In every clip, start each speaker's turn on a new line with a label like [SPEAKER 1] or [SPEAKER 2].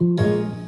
[SPEAKER 1] Música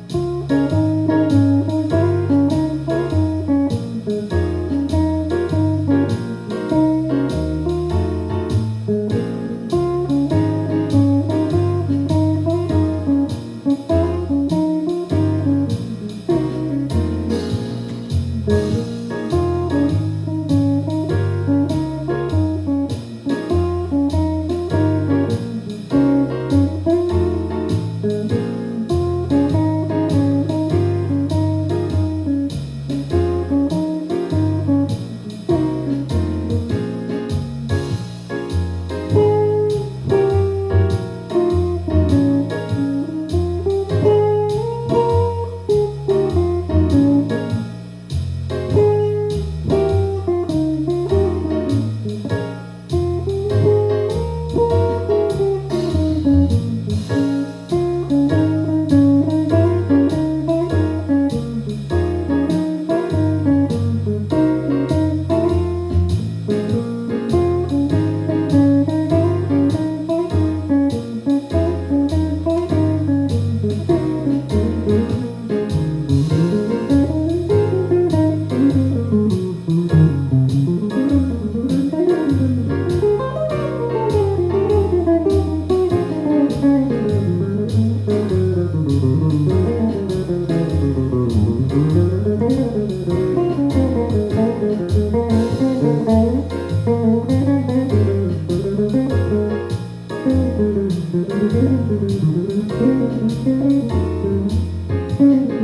[SPEAKER 2] Thank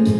[SPEAKER 2] you.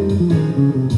[SPEAKER 2] Thank you.